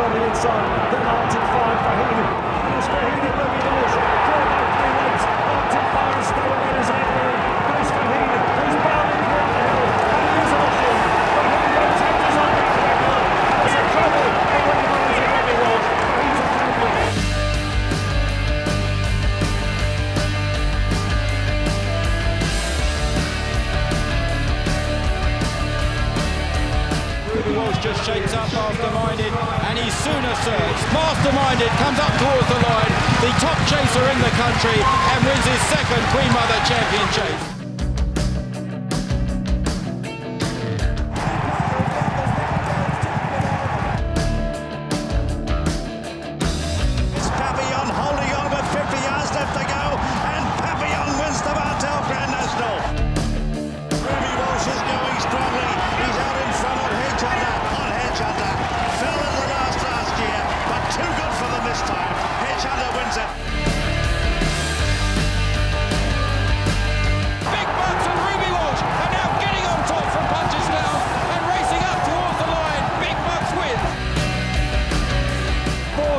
on the inside. Then Arctic find Faugheen. Here's Faugheen looking to just shakes up Masterminded and he soon asserts Masterminded comes up towards the line, the top chaser in the country and wins his second Queen Mother Champion chase.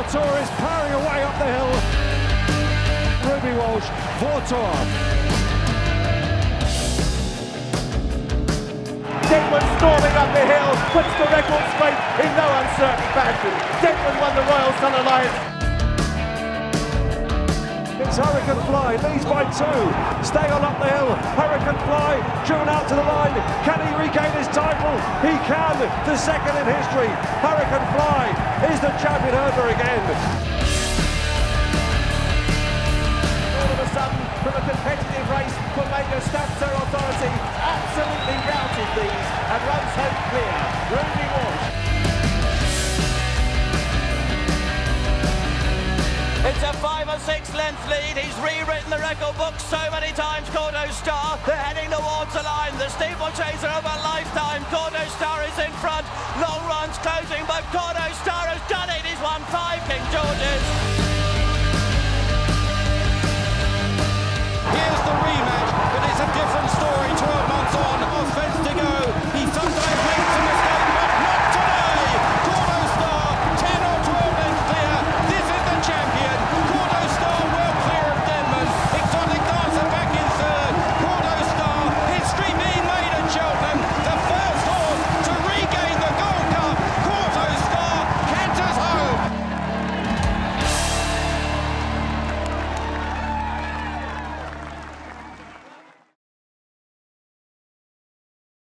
Vautour is powering away up the hill. Ruby Walsh, Vautour. Denman storming up the hill, puts the record straight in no uncertain fashion. Denman won the Royal Sun Alliance. It's Hurricane Fly, leads by two. Stay on up the hill. Hurricane Fly driven out to the line. Can he regain his title? He can. The second in history. Hurricane Fly champion over again. All of a sudden, from a competitive race, Quilmaker stamps authority, absolutely routed these, and runs home clear. Ruby Walsh. It's a five or six length lead. He's rewritten the record book so many times. Kauto Star, they're heading towards the line. The steeplechaser of a lifetime. Kauto Star is in front. Long Run's closing, but Kauto Star